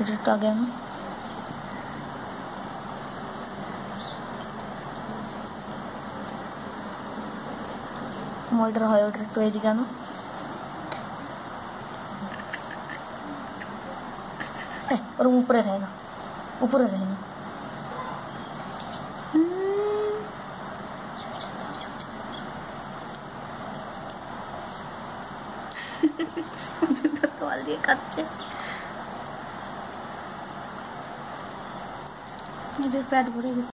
এটার আগে আমি মনিটর হয় ওটার একটু এদিকে আনো ওরকম উপরে রহে না উপরে রহে না তোয়াল নিজের প্যাট ভরে গেছে